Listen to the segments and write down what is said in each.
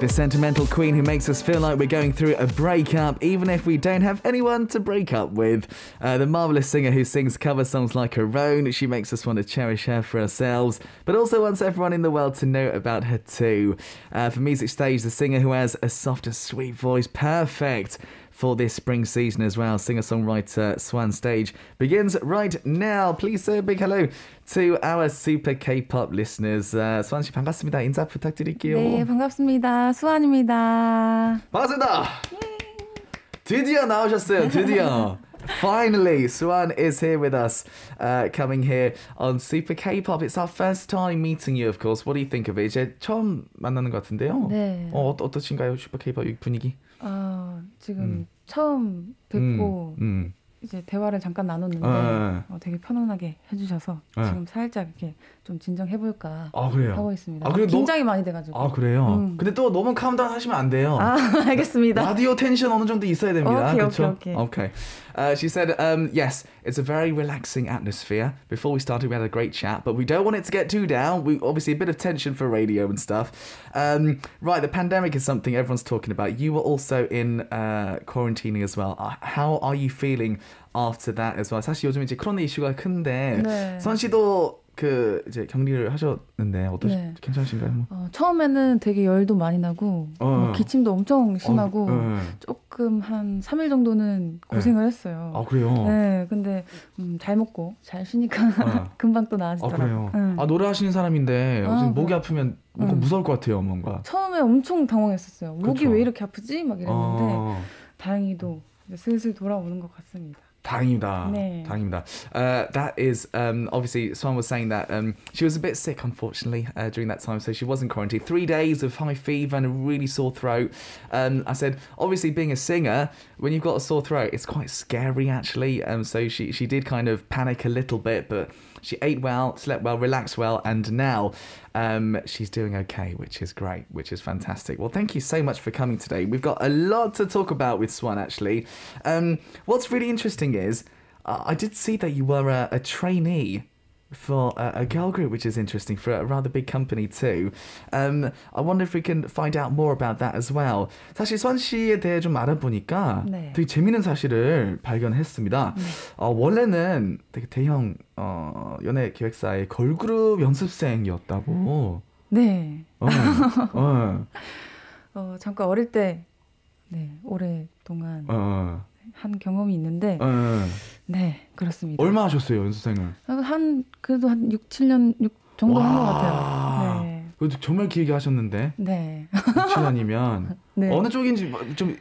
The sentimental queen who makes us feel like we're going through a breakup, even if we don't have anyone to break up with. Uh, the marvelous singer who sings cover songs like her own. She makes us want to cherish her for ourselves, but also wants everyone in the world to know about her too. Uh, for Music Stage, the singer who has a soft and sweet voice, perfect for this spring season as well. Singer songwriter Swan Stage begins right now. Please say a big hello to our super K-pop listeners. Uh, 수환 씨 반갑습니다. 인사 부탁드릴게요. 네, 반갑습니다. 수환입니다. 반갑습니다. 드디어 나오셨어요. 드디어. Finally, Swan is here with us, uh, coming here on Super K-pop. It's our first time meeting you, of course. What do you think of it? 이제 처음 만나는 것 같은데요. 네. 어, 어떠신가요, Super K-pop 분위기? 아, 지금 음. 처음 뵙고 음, 음. 이제 대화를 잠깐 나눴는데 아, 어, 되게 편안하게 해주셔서 네. 지금 살짝 이렇게 좀 진정해볼까 아 그래요. 하고 있습니다. 아, 그래, 긴장이 많이 돼가지고. 아 그래요. 음. 근데 또 너무 카운트다운 하시면 안 돼요. 아, 알겠습니다. 라디오 텐션 어느 정도 있어야 됩니다. 오케이, 그렇죠? 오케이, 오케이. Okay. Uh, she said, um, yes, it's a very relaxing atmosphere. Before we started, we had a great chat, but we don't want it to get too down. We obviously a bit of tension for radio and stuff. Um, right, the pandemic is something everyone's talking about. You were also in uh, quarantining as well. Uh, how are you feeling after that as well? 사실 요즘 이제 코로나 이슈가 큰데 네. 선 씨도 그 이제 격리를 하셨는데 어떠 네. 괜찮으신가요? 뭐? 어, 처음에는 되게 열도 많이 나고 어. 뭐 기침도 엄청 심하고 어, 네. 조금 한 3일 정도는 고생을 했어요. 아 그래요. 네, 근데 음, 잘 먹고 잘 쉬니까 어. 금방 또아 나아지더라고요. 그래요. 응. 아 노래 하시는 사람인데 아, 목이 그래. 아프면 뭔가 응. 무서울 것 같아요, 뭔가. 처음에 엄청 당황했었어요. 목이 그쵸. 왜 이렇게 아프지? 막 이랬는데 어, 다행히도 슬슬 돌아오는 것 같습니다. 다행입니다. 네. 다행입니다. Uh, that is um, obviously Swan was saying that um, she was a bit sick, unfortunately, uh, during that time, so she was in quarantine. Three days of high fever and a really sore throat. Um, I said, obviously, being a singer, when you've got a sore throat, it's quite scary actually. Um, so she she did kind of panic a little bit, but she ate well, slept well, relaxed well, and now um, she's doing okay, which is great, which is fantastic. Well, thank you so much for coming today. We've got a lot to talk about with Swan, actually. Um, what's really interesting is uh, I did see that you were a, a trainee for a, girl group, which is interesting for a rather big company too. Um, I wonder if we can find out more about that as well. 사실 스완 씨에 대해 좀 알아보니까 네. 되게 재밌는 사실을 발견했습니다. 어, 원래는 되게 대형 어, 연예 기획사의 걸그룹 연습생이었다고. 네, 어, 어, 어, 잠깐 어릴 때 네, 오랫동안 어, 한 경험이 있는데 어. 네, 그렇습니다. 얼마 하셨어요 연습생을? 한 그래도 한 6, 7년 6 정도 한것 와. 같아요. 네. 정말 길게 하셨는데 네. 7년이면 네. 어느 쪽인지 뭐좀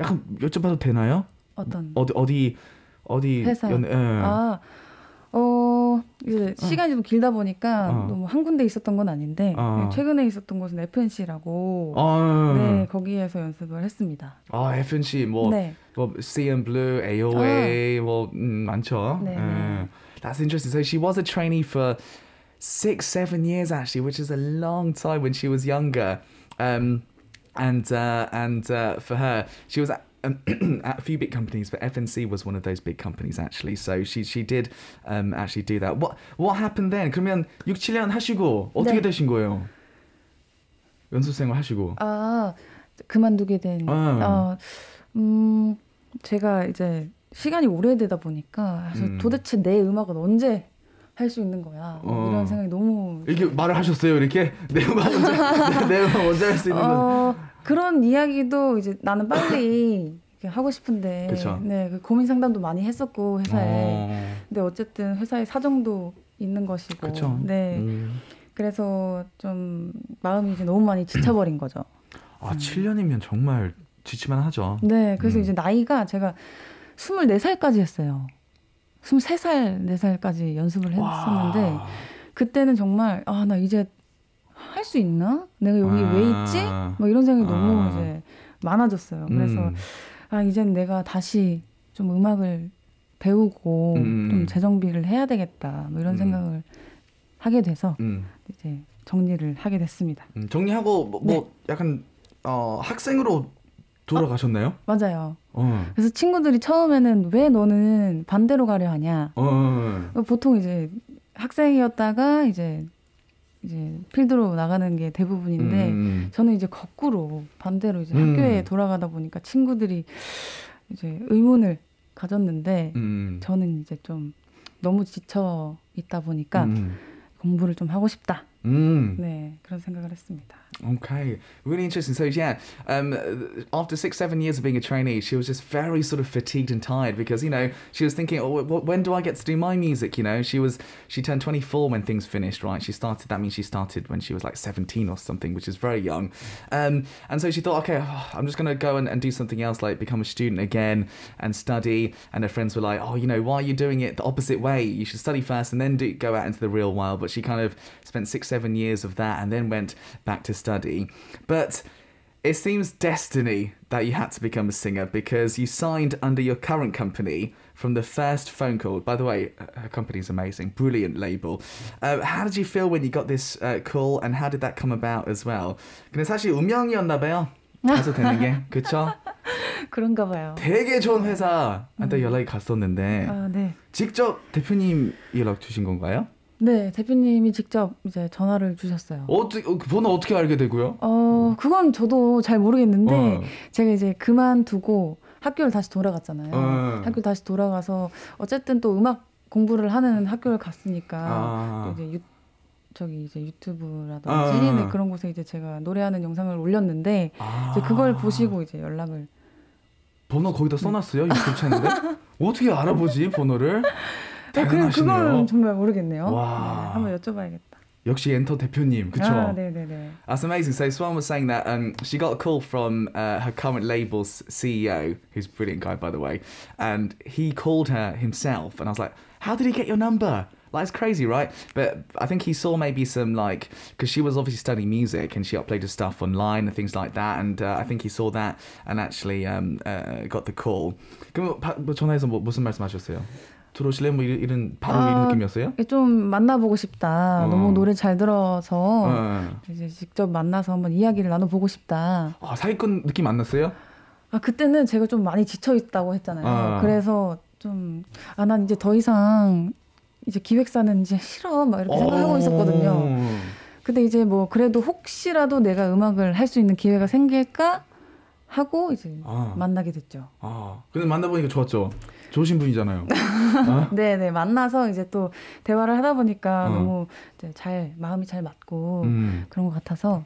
약간 여쭤봐도 되나요? 어떤 어디 어디 어디 회사. 연, 예. 아, 어, 이제 시간이 좀 길다 보니까 어. 너무 한 군데 있었던 건 아닌데 어. 최근에 있었던 곳은 FNC라고 아, 네, 거기에서 연습을 했습니다. 아 FNC 뭐, 네. 뭐 CN Blue, AOA 뭐 음, 많죠. 네, 예. 네. That's interesting. So she was a trainee for six, seven years actually, which is a long time when she was younger. Um, and uh, and uh, for her, she was at, um, at a few big companies, but FNC was one of those big companies actually. So she she did um, actually do that. What what happened then? 그러면 6, 7년 하시고 어떻게 네. 되신 거예요? 연습생을 하시고. 아, 그만두게 된 어. 어, 음, 제가 이제 시간이 오래되다 보니까 음. 도대체 내 음악은 언제 할 수 있는 거야. 뭐 어. 이런 생각이 너무 이렇게 말을 하셨어요. 이렇게 내 음악 언제 내 음악 언제 할 수 있는 건. 어, 그런 이야기도 이제 나는 빨리 하고 싶은데 그쵸. 네, 그 고민 상담도 많이 했었고 회사에. 어. 근데 어쨌든 회사의 사정도 있는 것이고. 그쵸. 네. 음. 그래서 좀 마음이 이제 너무 많이 지쳐버린 거죠. 아, 7년이면 정말 지치만 하죠. 네. 그래서 음. 이제 나이가 제가 24살까지 했어요. 23살, 4살까지 연습을 했었는데 와. 그때는 정말 아, 나 이제 할 수 있나? 내가 여기 아. 왜 있지? 뭐 이런 생각이 아. 너무 이제 많아졌어요. 그래서 음. 아, 이젠 내가 다시 좀 음악을 배우고 음. 좀 재정비를 해야 되겠다. 뭐 이런 음. 생각을 하게 돼서 음. 이제 정리를 하게 됐습니다. 음, 정리하고 뭐, 네. 뭐 약간 어, 학생으로 돌아가셨나요? 맞아요. 어. 그래서 친구들이 처음에는 왜 너는 반대로 가려 하냐. 어. 어. 보통 이제 학생이었다가 이제 이제 필드로 나가는 게 대부분인데 음. 저는 이제 거꾸로 반대로 이제 음. 학교에 돌아가다 보니까 친구들이 이제 의문을 가졌는데 음. 저는 이제 좀 너무 지쳐 있다 보니까 음. 공부를 좀 하고 싶다. 음. 네 그런 생각을 했습니다. Okay, really interesting. So yeah, um, after six, seven years of being a trainee, she was just very sort of fatigued and tired because you know she was thinking, oh, wh- when do I get to do my music? You know, she was she turned twenty four when things finished. Right, she started. That means she started when she was like seventeen or something, which is very young. Um, and so she thought, okay, I'm just gonna go and, and do something else, like become a student again and study. And her friends were like, oh, you know, why are you doing it the opposite way? You should study first and then do go out into the real world. But she kind of spent six, seven years of that and then went back to study. But it seems destiny that you had to become a singer because you signed under your current company from the first phone call. By the way, her company is amazing, brilliant label. Uh, how did you feel when you got this uh, call and how did that come about as well? 근데 사실 운명이었나 봐요. 가서 되는 게 그쵸? 그런가 봐요. 되게 좋은 회사한테 연락이 갔었는데 아 네. 직접 대표님 연락 주신 건가요? 네 대표님이 직접 이제 전화를 주셨어요. 어떻게 어, 그 번호 어떻게 알게 되고요? 어 그건 저도 잘 모르겠는데 어. 제가 이제 그만두고 학교를 다시 돌아갔잖아요. 어. 학교 다시 돌아가서 어쨌든 또 음악 공부를 하는 학교를 갔으니까 아. 또 이제 유 저기 이제 유튜브라든지 아. 네, 그런 곳에 이제 제가 노래하는 영상을 올렸는데 아. 이제 그걸 보시고 이제 연락을 번호 거기다 써놨어요 유튜브 채널에? 어떻게 알아보지 번호를? 네, 그, 그건 대단하시네요. 정말 모르겠네요. 와. 네, 한번 여쭤봐야겠다. 역시 엔터 대표님, 그쵸? 아, 네네네. That's amazing. So Swan was saying that um, she got a call from uh, her current label's CEO, who's a brilliant guy by the way, and he called her himself, and I was like, "How did he get your number?" Like it's crazy, right? But I think he saw maybe some like because she was obviously studying music and she uploaded stuff online and things like that, and uh, I think he saw that and actually um, uh, got the call. 그럼 바, 뭐 전화해서 뭐, 무슨 말씀하셨어요? 들어오실래? 뭐 이런, 이런 바로 아, 이런 느낌이었어요? 좀 만나보고 싶다. 어. 너무 노래 잘 들어서 어. 이제 직접 만나서 한번 이야기를 나눠보고 싶다. 아, 사기꾼 느낌 안 났어요? 아 그때는 제가 좀 많이 지쳐 있다고 했잖아요. 아. 그래서 좀 아 난 이제 더 이상 이제 기획사는 이제 싫어 막 이렇게 생각하고 있었거든요. 어. 근데 이제 뭐 그래도 혹시라도 내가 음악을 할 수 있는 기회가 생길까 하고 이제 아. 만나게 됐죠. 아, 근데 만나보니까 좋았죠. 좋으신 분이잖아요. 어? 네 네 만나서 이제 또 대화를 하다 보니까 어. 너무 잘 마음이 잘 맞고 음. 그런 것 같아서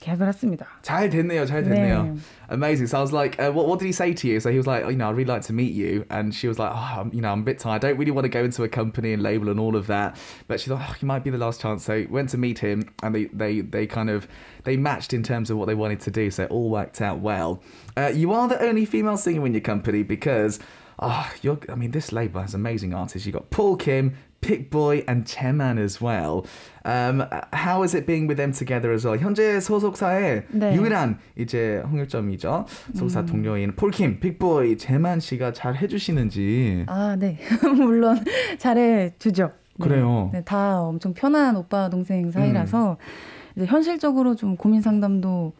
계약을 했습니다. 잘 됐네요, 잘 됐네요. Amazing. So I was like, uh, what, what did he say to you? So he was like, oh, you know, I'd really like to meet you. And she was like, oh, I'm, you know, I'm a bit tired. I don't really want to go into a company and label and all of that. But she thought, oh, you might be the last chance. So went to meet him and they, they, they kind of, they matched in terms of what they wanted to do. So it all worked out well. Uh, you are the only female singer in your company because, ah, you're, I mean, this label has amazing artists. You've got Paul Kim, Pick Boy and Cheman as well. Um, how is it being with them together as well? 현재 소속사의 네. 유일한 이제 홍일점이죠. 소속사 동료인 폴킴, 픽보이, 재만 씨가 잘 해주시는지. 아, 네. 물론 잘해 주죠. 그래요. 네, 다 엄청 편한 오빠 동생 사이라서 이제 현실적으로 좀 고민 상담도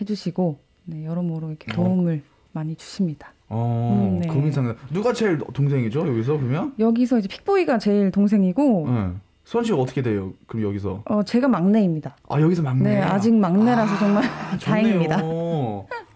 해주시고 네, 여러모로 이렇게 도움을 많이 주십니다. 어, 음, 네. 고민상 누가 제일 동생이죠 여기서 그러면? 여기서 이제 픽보이가 제일 동생이고 네. 수원 씨가 어떻게 돼요? 그럼 여기서? 어, 제가 막내입니다. 아 여기서 막내. 네, 아직 막내라서 정말 아, 다행입니다.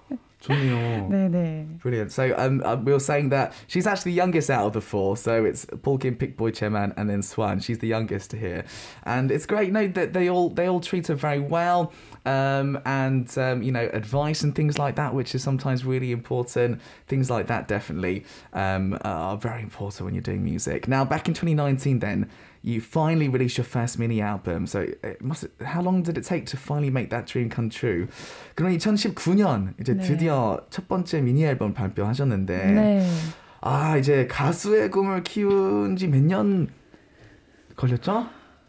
좋네요. 좋네요. 네, 네. Brilliant. So um, uh, we were saying that she's actually the youngest out of the four. So it's Paul Kim, Pick Boy, Cheman, and then Swan. She's the youngest here, and it's great. You know that they all they all treat her very well, um, and um, you know advice and things like that, which is sometimes really important. Things like that definitely um, are very important when you're doing music. Now, back in 2019, then you finally released your first mini album. So it must. How long did it take to finally make that dream come true? 그럼 2019년 이제 네. 드디어 첫 번째 미니 앨범 발표하셨는데 네. 아 이제 가수의 꿈을 키운 지 몇 년 걸렸죠?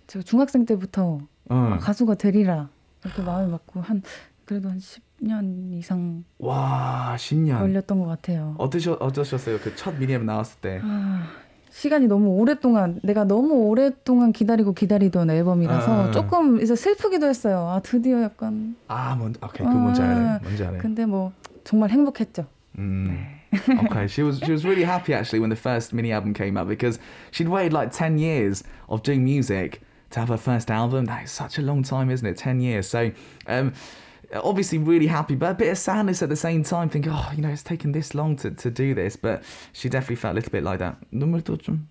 제가 중학생 때부터 어. 가수가 되리라 이렇게 마음을 먹고 한 그래도 한 10년 이상 와 10년. 걸렸던 것 같아요. 어떠셨 어떠셨어요? 그 첫 미니 앨범 나왔을 때. 아, 시간이 너무 오랫동안 내가 너무 오랫동안 기다리고 기다리던 앨범이라서 아. 조금 이제 슬프기도 했어요. 아 드디어 약간 아, 뭔, 오케이, 그 뭔지 아, 알아요. 뭔지 알아요. 근데 뭐 정말 행복했죠. 음. okay, she was she was really happy actually when the first mini album came out because she'd waited like ten years of doing music to have her first album. That is such a long time, isn't it? 10 years. So, um, obviously really happy, but a bit of sadness at the same time, thinking, oh, you know, it's taken this long to, to do this. But she definitely felt a little bit like that. 눈물도 좀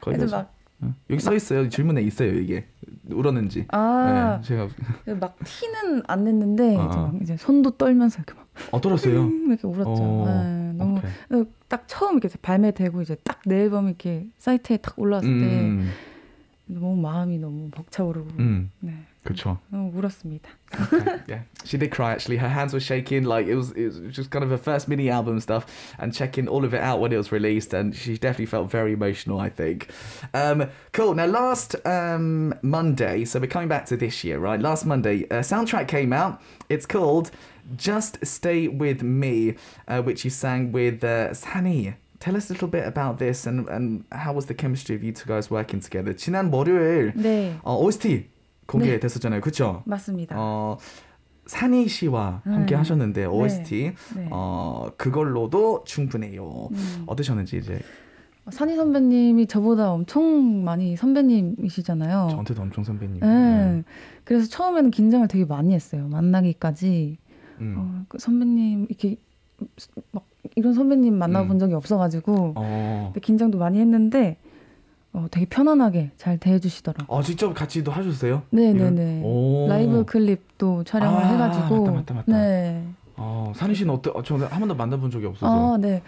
그래서 다- 막, 어. 여기 써 있어요. 질문에 있어요, 이게. 울었는지. 아, 네, 제가 막 티는 안 냈는데 아, 이제, 아. 막 이제 손도 떨면서 이렇게 막 어, 떨었어요. 이렇게 울었죠. 어, 네, 너무 오케이. 딱 처음 이렇게 발매되고 이제 딱 내 앨범 이렇게 사이트에 딱 올라왔을 음, 때 너무 마음이 너무 벅차오르고 음, 네, 그렇죠. 너무 울었습니다. Okay, yeah, she did cry. Actually, her hands were shaking. Like it was, it was just kind of her first mini album stuff, and checking all of it out when it was released. And she definitely felt very emotional. I think. Um, cool. Now, last um, Monday, so we're coming back to this year, right? Last Monday, a soundtrack came out. It's called "Just Stay with Me," uh, which you sang with uh, Sani. Tell us a little bit about this and, and how was the chemistry of you two guys working together? 지난 월요일 네, 어, OST 공개됐었잖아요, 그렇죠? 맞습니다. 어, 산희 씨와 음. 함께 하셨는데 OST 네. 어 그걸로도 충분해요. 음. 어떠셨는지 이제 산희 선배님이 저보다 엄청 많이 선배님이시잖아요. 저한테도 엄청 선배님. 네. 그래서 처음에는 긴장을 되게 많이 했어요. 만나기까지. 음. 어, 그 선배님 이렇게 막 이런 선배님 만나본 음. 적이 없어가지고 어. 근데 긴장도 많이 했는데 어, 되게 편안하게 잘 대해주시더라고요. 아 직접 같이도 하셨어요? 네네네. 라이브 클립도 촬영을 아, 해가지고. 맞다, 맞다, 맞다. 네. 어, 산희 씨는 어때? 어, 저한 번도 만나본 적이 없어서. 아, 네.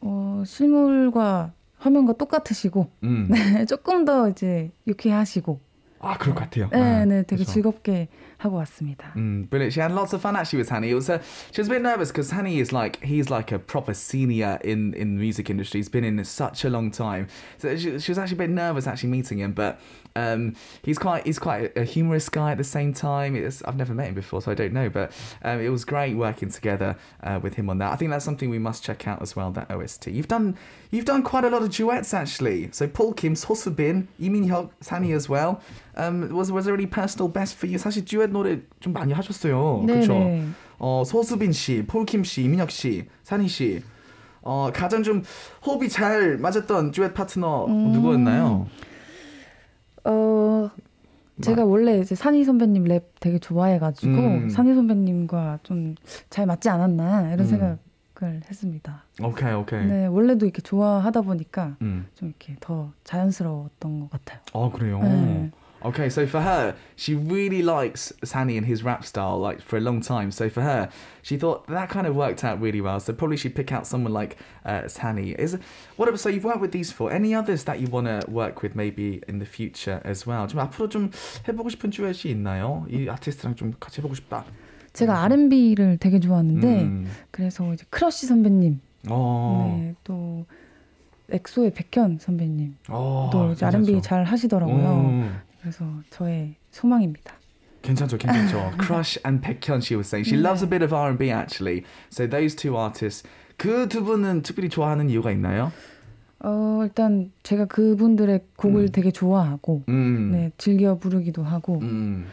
어, 실물과 화면과 똑같으시고 음. 조금 더 이제 유쾌하시고. 아 그럴 것 같아요. 네, 아, 네, 되게 그래서. 즐겁게 하고 왔습니다. Mm, brilliant. She had lots of fun actually with Hanny. It was uh, she was a bit nervous because Hanny is like he's like a proper senior in in the music industry. He's been in it such a long time. So she, she was actually a bit nervous actually meeting him, but um, he's quite he's quite a, a humorous guy at the same time. It's, I've never met him before, so I don't know, but um, it was great working together uh, with him on that. I think that's something we must check out as well. That OST. You've done you've done quite a lot of duets actually. So Paul Kim, 소수빈, 이민혁, Sani as well. Um, was was there any personal best for you? 사실 듀엣 노래 좀 많이 하셨어요. 네, 그렇죠? 네. 어, 소수빈 씨, 폴킴 씨, 이민혁 씨, 산희 씨. 어, 가장 좀 호흡이 잘 맞았던 듀엣 파트너 음. 누구였나요? 어, 제가 원래 이제 산희 선배님 랩 되게 좋아해가지고 음. 산희 선배님과 좀 잘 맞지 않았나 이런 음. 생각을 했습니다. 오케이, 오케이. 네, 원래도 이렇게 좋아하다 보니까 음. 좀 이렇게 더 자연스러웠던 것 같아요. 어, 그래요. 네. Okay, so for her, she really likes Sani and his rap style, like for a long time. So for her, she thought that kind of worked out really well. So probably she'd pick out someone like uh, Sani. Is what? So you've worked with these four. Any others that you want to work with maybe in the future as well? 좀 앞으로 좀 해보고 싶은 듀엣이 있나요? 이 아티스트랑 좀 같이 해보고 싶다. 제가 R&B를 되게 좋아하는데 음. 그래서 이제 크러쉬 선배님, 어. 네, 또 엑소의 백현 선배님 어, 또 이제 R&B 괜찮죠. 잘 하시더라고요. 음. 그래서 저의 소망입니다. 괜찮죠, 괜찮죠. Crush and Baekhyun, she was saying. She 네. loves a bit of R&B actually. So those two artists. 그 두 분은 특별히 좋아하는 이유가 있나요? 어, 일단 제가 그분들의 곡을 음. 되게 좋아하고 음. 네, 즐겨 부르기도 하고 음.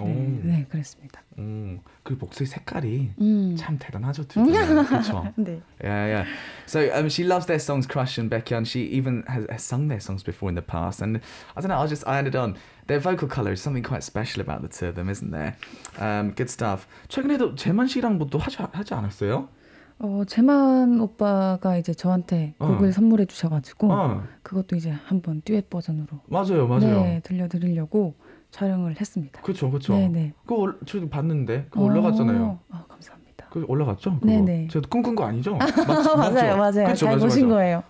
오. 네, 네, 그랬습니다. 오. 그 목소리 색깔이 음. 참 대단하죠, 두 분. 그렇죠. 네. Yeah, yeah. So um, she loves their songs, Crush and Baekhyun. She even has, has sung their songs before in the past, and I don't know. I just I ended on their vocal color is something quite special about the two of them, isn't there? Um, good stuff. 최근에도 재만 씨랑 뭐또 하지 하지 않았어요? 어, 재만 오빠가 이제 저한테 어. 곡을 선물해 주셔가지고 어, 그것도 이제 한번 듀엣 버전으로 맞아요, 맞아요. 네, 들려드리려고 촬영을 했습니다. 그렇죠, 그렇죠. 네네. 그거 올- 저도 봤는데 그거 올라갔잖아요. 어, 아, 감사합니다. 그 올라갔죠? 그거? 네네. 제가 꿈꾼 거 아니죠? 맞, 맞아요, 맞아요. 그쵸, 잘 맞아, 보신 맞아. 거예요.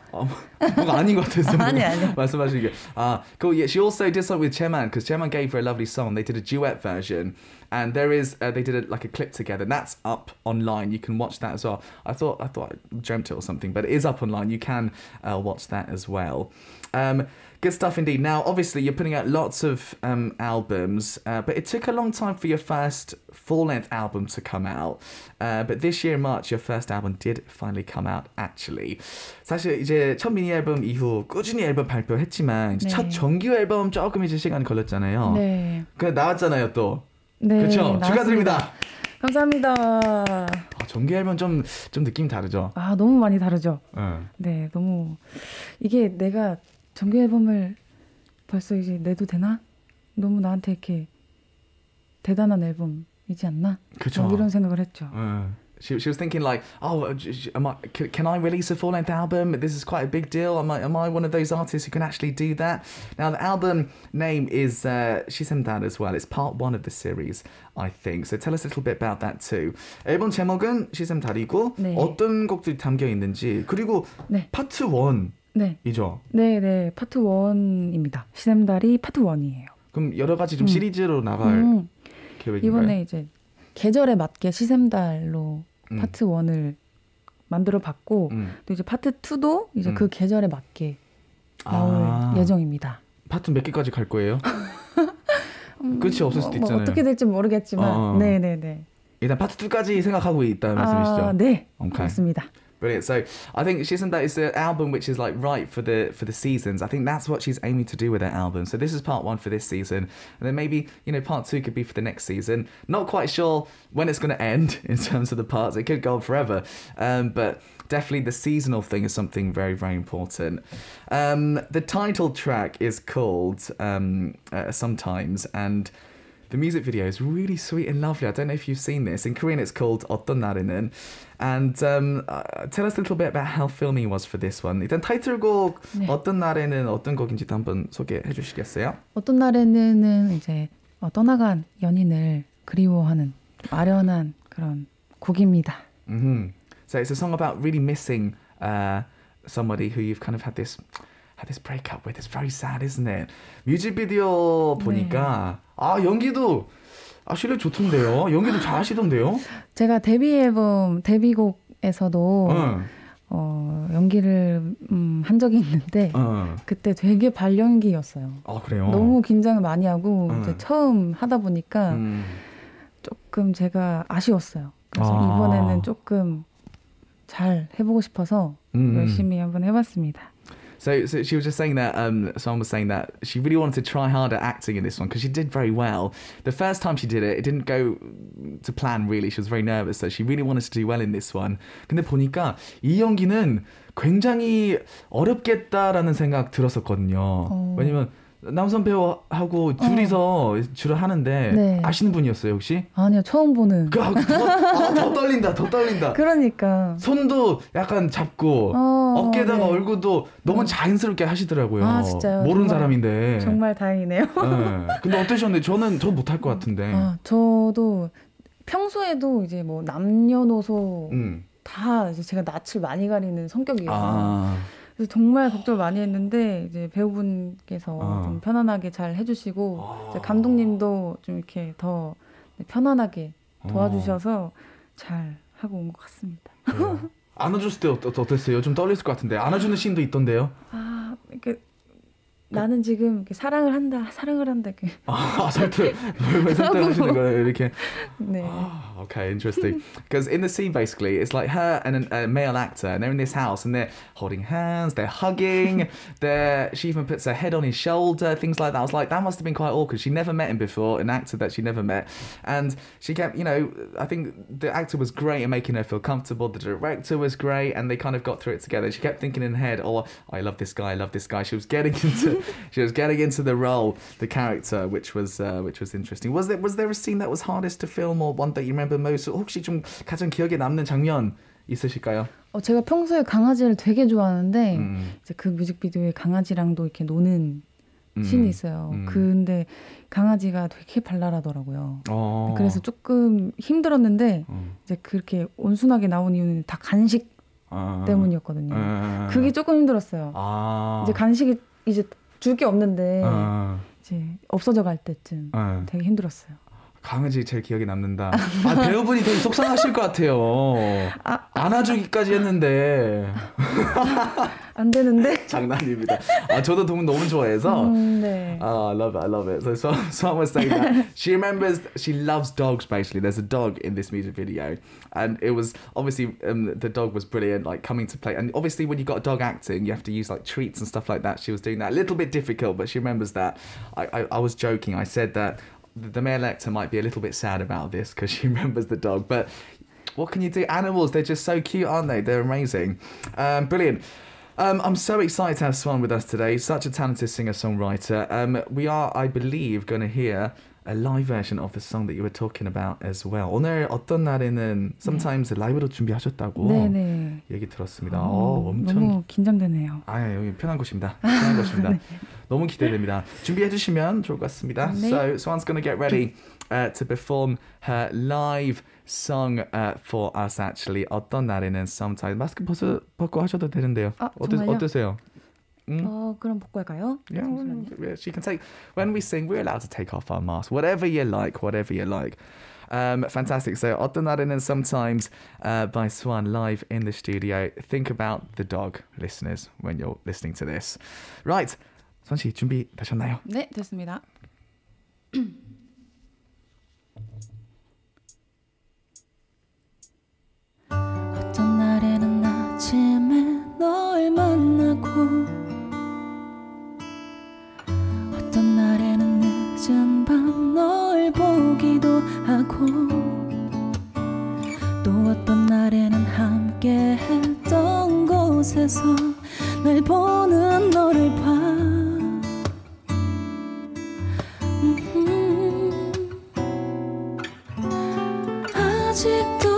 뭔가 아닌 것 같아서 아니, 아니. 말씀하시는 게. 아, cool. Yeah, she also did something with Cheman because Cheman gave her a lovely song. They did a duet version, and there is uh, they did a, like a clip together. And that's up online. You can watch that as well. I thought I thought I dreamt it or something, but it is up online. You can uh, watch that as well. Um, good stuff indeed. Now, obviously, you're putting out lots of um, albums, uh, but it took a long time for your first full-length album to come out. Uh, but this year in March, your first album did finally come out. Actually, 사실 이제 첫 미니 앨범 이후 꾸준히 앨범 발표했지만 이제 네. 첫 정규 앨범 조금 이제 시간이 걸렸잖아요. 네. 그 나왔잖아요 또. 네. 그렇죠. 축하드립니다. 감사합니다. 아, 정규 앨범 좀 좀 느낌 다르죠. 아, 너무 많이 다르죠. 응. 네, 너무 이게 내가 정규 앨범을 벌써 이제 내도 되나? 너무 나한테 이렇게 대단한 앨범이지 않나? 그쵸. 뭐 이런 생각을 했죠. Uh, she, she was thinking like, oh, uh, j- j- am I, c- can I release a full length album? This is quite a big deal. Am I, am I one of those artists who can actually do that? Now the album name is uh, Shisemdan as well. It's part one of the series, I think. So tell us a little bit about that too. 앨범 제목은 시샘달이고 네. 어떤 곡들이 담겨 있는지 그리고 네. 파트 1이죠. 네, 네, 네. 파트 1입니다. 시샘달이 파트 1이에요. 그럼 여러 가지 좀 음. 시리즈로 나갈 음, 계획인가요? 이번에 이제 계절에 맞게 시샘달로 음. 파트 1을 만들어 봤고 음. 또 이제 파트 2도 이제 음. 그 계절에 맞게 나올 아. 예정입니다. 파트 몇 개까지 갈 거예요? 음, 끝이 없을 수도 뭐, 있잖아요. 뭐 어떻게 될지 모르겠지만, 어, 어. 네, 네, 네. 일단 파트 2까지 생각하고 있다는 말씀이시죠? 아, 네, Okay. 그렇습니다. Brilliant. So I think she's in that is an album which is like right for the for the seasons. I think that's what she's aiming to do with her album. So this is part one for this season, and then maybe you know part two could be for the next season. Not quite sure when it's going to end in terms of the parts. It could go on forever, um, but definitely the seasonal thing is something very very important. Um, the title track is called um, uh, sometimes and. The music video is really sweet and lovely. I don't know if you've seen this. In Korean, it's called 어떤 날에는. And um, uh, tell us a little bit about how filming was for this one. 일단 타이틀곡 네. 어떤 날에는 어떤 곡인지도 한번 소개해 주시겠어요? 어떤 날에는 이제 어, 떠나간 연인을 그리워하는 아련한 그런 곡입니다. hmm So it's a song about really missing uh, somebody who you've kind of had this had this breakup with. It's very sad, isn't it? 뮤직비디오 보니까 아 연기도 아 실력 좋던데요. 연기도 잘하시던데요. 제가 데뷔 앨범 데뷔곡에서도 응. 어, 연기를 음, 한 적이 있는데 어. 그때 되게 발연기였어요. 아 그래요. 너무 긴장을 많이 하고 응. 이제 처음 하다 보니까 음. 조금 제가 아쉬웠어요. 그래서 아. 이번에는 조금 잘 해보고 싶어서 음. 열심히 한번 해봤습니다. So, so she was just saying that um, someone was saying that she really wanted to try hard at acting in this one because she did very well. The first time she did it, it didn't go to plan really. She was very nervous, so she really wanted to do well in this one. 근데 보니까 이 연기는 굉장히 어렵겠다라는 생각 들었었거든요. 어. 왜냐면 남성 배우하고 둘이서 주로 하는데 네. 아시는 분이었어요 혹시? 아니요 처음 보는. 그, 아, 더, 아, 더 떨린다, 더 떨린다. 그러니까 손도 약간 잡고 어, 어깨에다가 네. 얼굴도 너무 어. 자연스럽게 하시더라고요. 아, 진짜요? 모르는 정말- 사람인데. 정말 다행이네요. 네. 근데 어떠셨는데 저는 저 못할 것 같은데. 아, 저도 평소에도 이제 뭐 남녀노소 음. 다 제가 낯을 많이 가리는 성격이에요. 아. 그래서 정말 걱정을 많이 했는데 이제 배우분께서 아. 좀 편안하게 잘 해주시고 아. 감독님도 좀 이렇게 더 편안하게 어. 도와주셔서 잘 하고 온 것 같습니다. 그래요. 안아줬을 때 어땠어요? 좀 떨렸을 것 같은데 안아주는 씬도 있던데요. 아 이렇게 나는 지금 이렇게 사랑을 한다, 사랑을 한다. 이렇게 아, 설득. 왜 설득 하시는 거예요? 이렇게. 네. Oh, okay, interesting. Because in the scene, basically, it's like her and an, a male actor, and they're in this house, and they're holding hands, they're hugging. they're, she even puts her head on his shoulder, things like that. I was like, that must have been quite awkward. She never met him before, an actor that she never met, and she kept, you know, I think the actor was great at making her feel comfortable. The director was great, and they kind of got through it together. She kept thinking in her head, "Oh, I love this guy, I love this guy." She was getting into, she was getting into the role, the character, which was, uh, which was interesting. Was there, was there a scene that was hardest to film, or one that you remember most? 혹시 좀 가장 기억에 남는 장면 있으실까요? 어, 제가 평소에 강아지를 되게 좋아하는데 음, 이제 그 뮤직비디오에 강아지랑도 이렇게 노는 음. 씬이 있어요. 음. 근데 강아지가 되게 발랄하더라고요. 어. 그래서 조금 힘들었는데 어. 이제 그렇게 온순하게 나온 이유는 다 간식 아. 때문이었거든요. 아. 그게 조금 힘들었어요. 아. 이제 간식이 이제 줄 게 없는데 아. 이제 없어져 갈 때쯤 아. 되게 힘들었어요. 강아지 제일 기억에 남는다. 아 배우분이 되게 속상하실 것 같아요. 아. 안아주기까지 했는데 안 되는데. 장난입니다. 아 저도 동물 너무 좋아해서. 음, 네. Oh, I love it. I love it. So, so someone was saying that she remembers she loves dogs. Basically, there's a dog in this music video, and it was obviously um, the dog was brilliant, like coming to play. And obviously, when you got a dog acting, you have to use like treats and stuff like that. She was doing that a little bit difficult, but she remembers that. I I, I was joking. I said that the the male actor might be a little bit sad about this because she remembers the dog, but what can you do? Animals, they're just so cute, aren't they? They're amazing. Um, brilliant. Um, I'm so excited to have Swan with us today. Such a talented singer-songwriter. Um, we are, I believe, going to hear a live version of the song that you were talking about as well. 오늘 어떤 날에는 sometimes 라이브로 준비하셨다고 네네. 얘기 들었습니다. 어, 어, 엄청 너무 긴장되네요. 아 여기 편한 곳입니다. 편한 곳입니다. 네. 너무 기대됩니다. 준비해 주시면 좋을 것 같습니다. 네. So Swan's going to get ready uh, to perform her live song uh, for us. Actually, 어떤 날에는 sometimes 마스크 벗어 벗고 하셔도 되는데요. 아, 어떠, 정말요? 어떠세요? 음? 어, 그럼 복고 할까요? Yeah, well, 잠시만요. yeah, she can take. When we sing, we're allowed to take off our mask. Whatever you like, whatever you like. Um, fantastic. So, 어떤 날에는 sometimes uh, by Swan live in the studio. Think about the dog, listeners, when you're listening to this. Right, Swan 씨 준비 되셨나요? 네, 됐습니다. 어떤 날에는 아침에 널 만나고 어떤 날에는 늦은 밤 널 보기도 하고 또 어떤 날에는 함께 했던 곳에서 날 보는 너를 봐 magical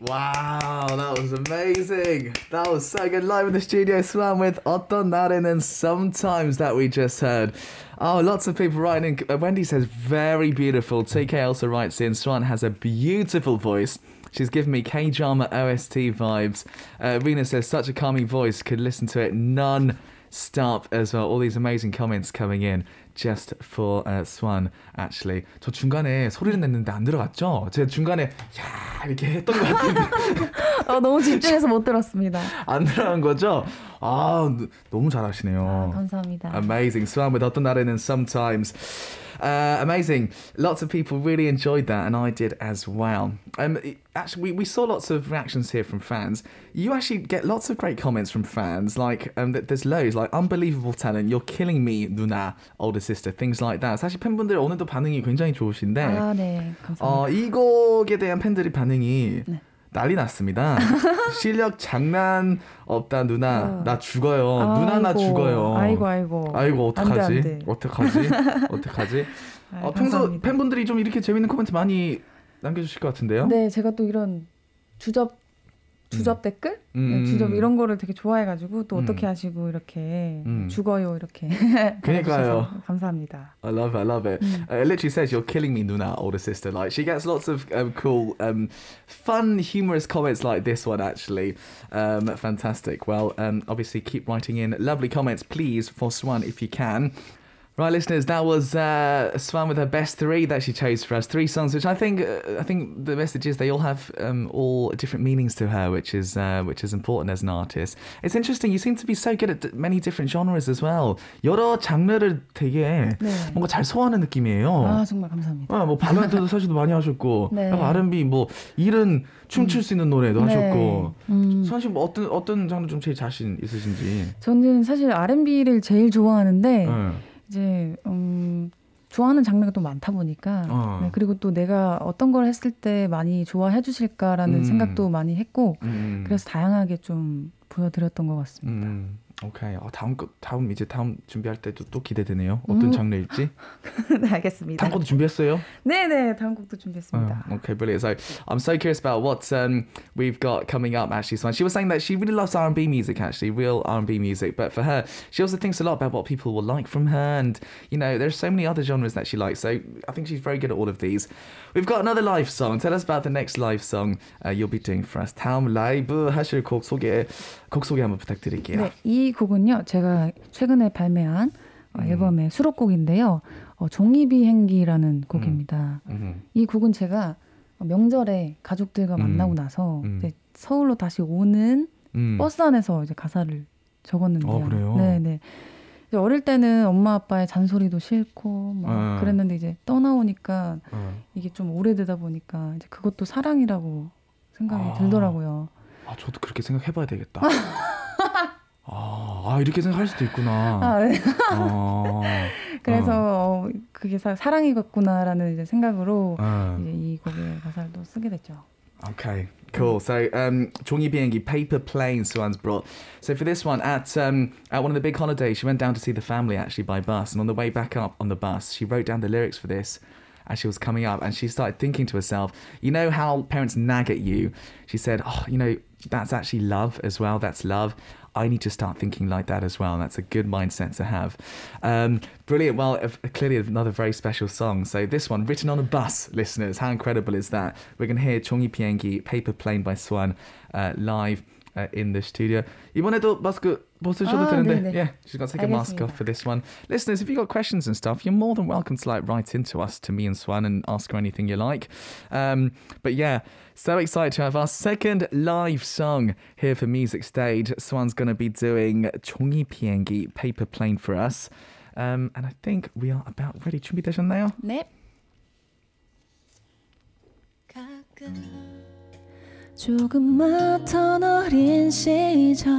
Wow, that was amazing. That was so good. Live in the studio, Swan with Otto Narin and Sometimes that we just heard. Oh, lots of people writing. Uh, Wendy says, very beautiful. TK also writes in, Swan has a beautiful voice. She's given me K drama OST vibes. Uh, Rena says, such a calming voice. Could listen to it non stop as well. All these amazing comments coming in. Just for uh, Swan, actually. 저 중간에 소리를 냈는데 안 들어갔죠? 제가 중간에, 야, 이렇게 했던 것 같은데. 어, 너무 집중해서 못 들었습니다. 안 들어간 거죠? 아, 너무 잘하시네요. 아, 감사합니다. Amazing. Swan with 어떤 날에는 sometimes. Uh, amazing. Lots of people really enjoyed that, and I did as well. Um, actually, we, we saw lots of reactions here from fans. You actually get lots of great comments from fans. Like, um, there's loads. Like, unbelievable talent. You're killing me, 누나, older sister. Things like that. 사실 팬분들 오늘도 반응이 굉장히 좋으신데. 아, 네. 감사합니다. 어, 이 곡에 대한 팬들의 반응이 네. 난리 났습니다. 실력 장난 없다 누나 어. 나 죽어요. 누나 나 아이고, 죽어요. 아이고 아이고. 아이고 안 돼, 어떡하지? 안 돼. 어떡하지? 어떡하지? 아, 어, 평소. 팬분들이 좀 이렇게 재밌는 코멘트 많이 남겨주실 것 같은데요. 네, 제가 또 이런 주접 주접 댓글, 음. 네, 주접 이런 거를 되게 좋아해가지고 또 음. 어떻게 하시고 이렇게 음. 죽어요 이렇게. 그러니까요. 달아주셔서 감사합니다. I love it. I love it. Mm. Uh, it literally says you're killing me, Nuna, older sister. Like she gets lots of um, cool, um, fun, humorous comments like this one. Actually, um, fantastic. Well, um, obviously keep writing in lovely comments, please, for Swan if you can. Right, listeners, that was uh, Swan with her best three that she chose for us. Three songs, which I think uh, I think the message is they all have um, all different meanings to her, which is uh, which is important as an artist. It's interesting. You seem to be so good at many different genres as well. 여러 장르를 되게 네. 뭔가 잘 소화하는 느낌이에요. 아 정말 감사합니다. 어, 뭐 발라드도 사실도 많이 하셨고, 네. 약간 R&B 뭐 일은 춤출 수 있는 노래도 하셨고. 네. 음, 수환 씨뭐 어떤 어떤 장르 좀 제일 자신 있으신지. 저는 사실 R&B를 제일 좋아하는데 네. 이제 음, 좋아하는 장르가 또 많다 보니까 어. 네, 그리고 또 내가 어떤 걸 했을 때 많이 좋아해 주실까라는 음. 생각도 많이 했고 음. 그래서 다양하게 좀 보여드렸던 것 같습니다. 음. 오케이. 어, 다음 거 다음 이제 다음 준비할 때도 또 기대되네요. 어떤 음. 장르일지. 네, 알겠습니다. 다음 것도 준비했어요? 네네 다음 곡도 준비했습니다. Oh, okay, brilliant. So I'm so curious about what um, we've got coming up. Actually, Swan. She was saying that she really loves R&B music, actually, real R&B music. But for her, she also thinks a lot about what people will like from her, and you know, there's so many other genres that she likes. So I think she's very good at all of these. We've got another live song. Tell us about the next live song uh, you'll be doing for us. 다음 라이브 하실 곡 소개 곡 소개 한번 부탁드릴게요. 네, 이 곡은요 제가 최근에 발매한 어, 음. 앨범의 수록곡인데요. 어, 종이비행기라는 곡입니다. 음. 이 곡은 제가 명절에 가족들과 음. 만나고 나서 음. 서울로 다시 오는 음. 버스 안에서 이제 가사를 적었는데요. 어, 그래요? 네네. 이제 어릴 때는 엄마 아빠의 잔소리도 싫고 막 어. 그랬는데 이제 떠나오니까 어. 이게 좀 오래되다 보니까 이제 그것도 사랑이라고 생각이 아. 들더라고요. 아, 저도 그렇게 생각해봐야 되겠다. 아, 아, 이렇게 생각할 수도 있구나. 아, 네. 아, 그래서 어, 그게 사, 사랑이겠구나라는 이제 생각으로 아. 이제 이 곡의 가사를 또 쓰게 됐죠. Okay, cool. So, um, 종이 비행기, paper plane, Swan's brought. So for this one, at um, at one of the big holidays, she went down to see the family actually by bus, and on the way back up on the bus, she wrote down the lyrics for this as she was coming up, and she started thinking to herself, you know how parents nag at you. She said, oh, you know, that's actually love as well. That's love. I need to start thinking like that as well. That's a good mindset to have. Um, brilliant. Well, clearly another very special song. So this one, written on a bus, listeners. How incredible is that? We're going to hear Chongi Piengi, Paper Plane by Swan, uh, live uh, in the studio. 이번에도 마스크 벗으셔도 아, 되는데, 네네. yeah, she's got to take a mask 알겠습니다. off for this one. Listeners, if you've got questions and stuff, you're more than welcome to like write into us, to me and Swan, and ask her anything you like. Um, but yeah, so excited to have our second live song here for Music Stage. Swan's going to be doing 종이 비행기, Paper Plane for us. Um, and I think we are about ready. 준비되셨나요? 네. 조금만 더 어린 시절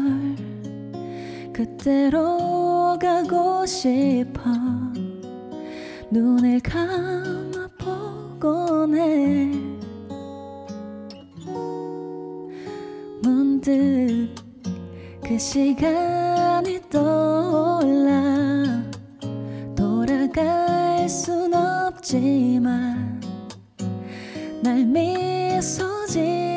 그때로 가고 싶어. 눈을 감아 보곤 해. 문득 그 시간이 떠올라. 돌아갈 순 없지만 날 미소 짓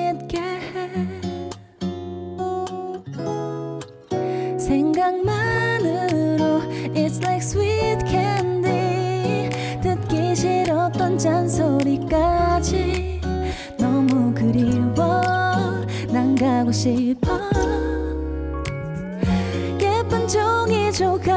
It's like sweet candy. 듣기 싫었던 잔소리까지 너무 그리워. 난 가고 싶어. 예쁜 종이 조각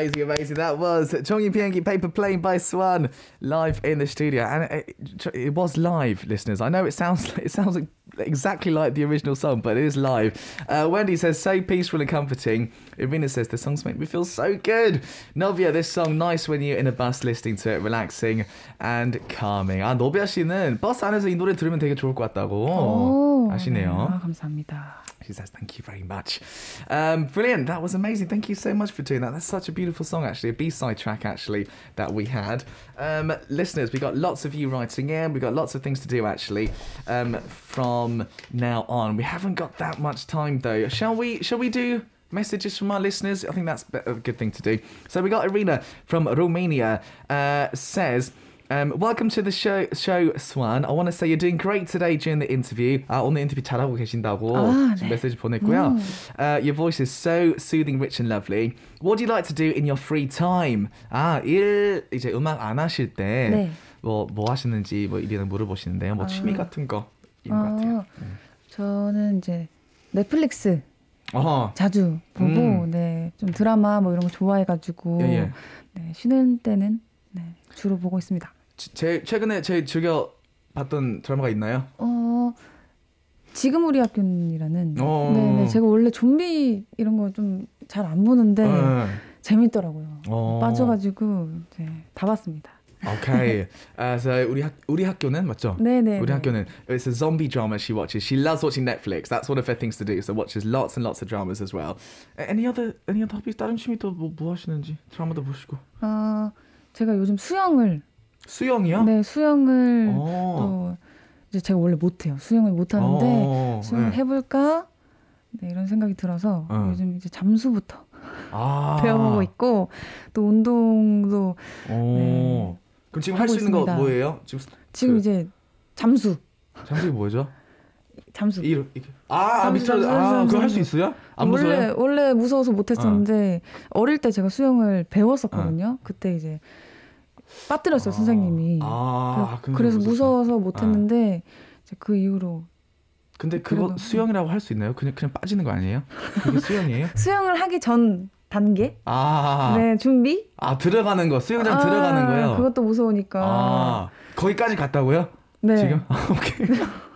amazing, amazing. That was Chongi Piangi Paper Plane by Swan live in the studio. And it, it was live, listeners. I know it sounds it sounds like exactly like the original song, but it is live. Uh, Wendy says, so peaceful and comforting. Irina says, the songs make me feel so good. Novia, this song, nice when you're in a bus listening to it, relaxing and calming. 아, 노비아 씨는 버스 안에서 이 노래 들으면 되게 좋을 것 같다고 오, 아시네요. 네, 아, 감사합니다. She says, thank you very much. Um, brilliant. That was amazing. Thank you so much for doing that. That's such a beautiful song, actually. A B-side track, actually, that we had. Um, listeners, we got lots of you writing in. we got lots of things to do, actually, um, from now on. We haven't got that much time, though. Shall we, shall we do messages from our listeners? I think that's a good thing to do. So we got Irina from Romania uh, says... Um, welcome to the show, show Swan. I want to say you're doing great today during the interview. 아, 오늘 인터뷰 잘하고 계신다고 아, 네. 메시지 보냈고요. Uh, your voice is so soothing, rich and lovely. What do you like to do in your free time? 아, 일 이제 음악 안 하실 때 네. 뭐, 뭐 하시는지 뭐 이런 물어보시는데요. 뭐 취미 같은 거 있는 것 같아요. 아, 저는 이제 넷플릭스 어허. 자주 보고 음. 네, 좀 드라마 뭐 이런 거 좋아해가지고 예, 예. 네, 쉬는 때는 네, 주로 보고 있습니다. 지- 제일 최근에 제일 즐겨 봤던 드라마가 있나요? 어 지금 우리 학교는이라는 어. 네네 제가 원래 좀비 이런 거 좀 잘 안 보는데 어. 재밌더라고요. 어. 빠져가지고 이제 다 봤습니다. 오케이. 아, so 우리 학 우리 학교는 맞죠? 네네. 우리 학교는 it's a zombie drama she watches. She loves watching Netflix. That's one of her things to do. So watches lots and lots of dramas as well. Any other any other hobbies? 다른 취미 또뭐 뭐 하시는지 드라마도 보시고. 아 제가 요즘 수영을 수영이요? 네 수영을 어. 또 이제 제가 원래 못해요. 수영을 못하는데 어, 수영을 네. 해볼까 네, 이런 생각이 들어서 어. 요즘 이제 잠수부터 아. 배워보고 있고 또 운동도 오. 네. 그럼 지금 할 수 있는 거. 뭐예요? 지금 지금 그- 이제 잠수 잠수이 뭐죠? 잠수 이 이렇게. 아, 아 잠수, 아, 잠수, 그거 할 수. 있어요? 안 원래 무서워요? 원래 무서워서 못 했었는데 어 릴 때 제가 수영을 배웠었거든요. 그때 이제 빠뜨렸어요 선생님이. 아, 그, 그래서 무서워서 아. 못했는데 이제 그 이후로 근데 그거 그래도- 수영이라고 할 수 있나요? 그냥 그냥 빠지는 거 아니에요? 그게 수영이에요? 수영을 하기 전 단계, 아, 네 준비. 아 들어가는 거 수영장 아, 들어가는 거요. 그것도 무서우니까. 아, 거기까지 갔다고요? 네. 지금? 오케이.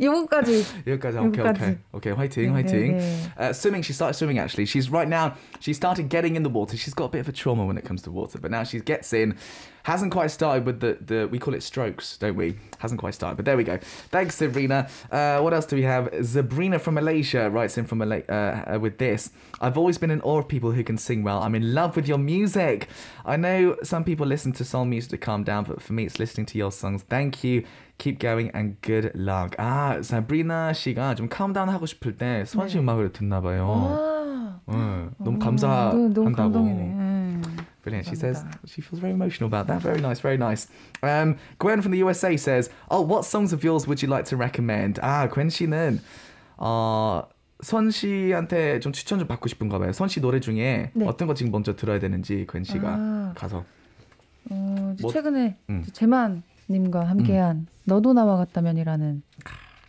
이거까지. 여기까지. 오케이, 여기까지. 오케이. 오케이, 화이팅, 네, 화이팅. 네, 네. Uh, swimming, she started swimming actually. She's right now, she started getting in the water. She's got a bit of a trauma when it comes to water, but now she gets in. Hasn't quite started with the, the we call it strokes, don't we? Hasn't quite started, but there we go. Thanks, Sabrina. Uh, what else do we have? Sabrina from Malaysia writes in from Malay- uh, uh, with this. I've always been in awe of people who can sing well. I'm in love with your music. I know some people listen to soul music to calm down, but for me, it's listening to your songs. Thank you. Keep going and good luck. 아, 사브리나 씨가 좀 calm down 하고 싶을 때 스완시 음악을 듣나 봐요. 아, 응, 너무 어, 감사한다고. 네. Brilliant. She says she feels very emotional about that. Very nice, very nice. Um, Gwen from the USA says, "Oh, what songs of yours would you like to recommend?" 아, Gwen 씨는 어, 선 씨한테 좀 추천 좀 받고 싶은가 봐요. 선 씨 노래 중에 네. 어떤 거 지금 먼저 들어야 되는지 Gwen 씨가 아. 가서. 어, 뭐- 최근에 음. 이제 재만 님과 함께한 너도 나와 같다면이라는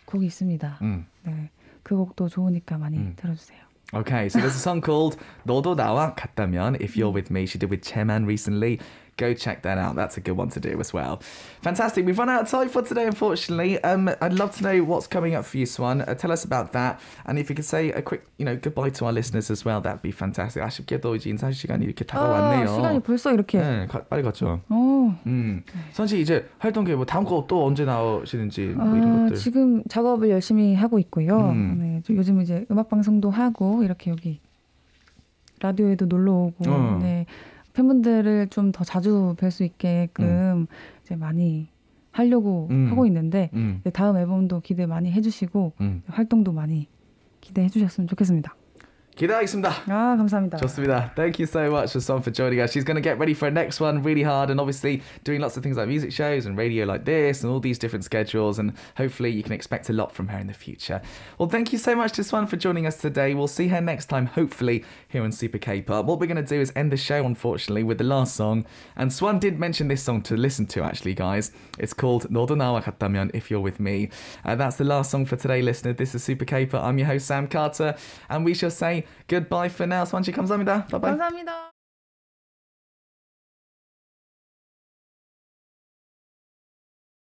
곡이 있습니다. 음. 네, 그 곡도 좋으니까 많이 음. 들어주세요. Okay, so there's a song called 너도 나와 같다면 If You're With Me. She did with Chairman recently. Go check that out. That's a good one to do as well. Fantastic. We've run out of time for today, unfortunately. Um, I'd love to know what's coming up for you, Swan. Uh, tell us about that. And if you could say a quick, you know, goodbye to our listeners as well, that'd be fantastic. 아쉽게도 이제 인사 시간이 이렇게 다가왔네요. 아, 시간이 벌써 이렇게. 네, 가, 빨리 갔죠. 어, 음, 선씨 이제 활동 계획 뭐 다음 거 또 언제 나오시는지 뭐 이런 아, 것들. 지금 작업을 열심히 하고 있고요. 음. 네, 저 요즘 이제 음악 방송도 하고 이렇게 여기 라디오에도 놀러 오고 어. 네, 팬분들을 좀 더 자주 뵐 수 있게끔 이제 많이 하려고 음. 하고 있는데 음, 네, 다음 앨범도 기대 많이 해주시고 음. 활동도 많이 기대해 주셨으면 좋겠습니다. 기대하겠습니다. 아 감사합니다. 좋습니다. Thank you so much for Son for joining us. She's going to get ready for her next one really hard and obviously doing lots of things like music shows and radio like this and all these different schedules and hopefully you can expect a lot from her in the future. Well, thank you so much to Swan for joining us today. We'll see her next time, hopefully, here on Super K-Pop. What we're going to do is end the show, unfortunately, with the last song. And Swan did mention this song to listen to, actually, guys. It's called 너도 나와 같다면 If You're With Me. Uh, that's the last song for today, listener. This is Super K-Pop. I'm your host, Sam Carter. And we shall say goodbye for now. Swan, 감사합니다. Bye-bye. 감사합니다.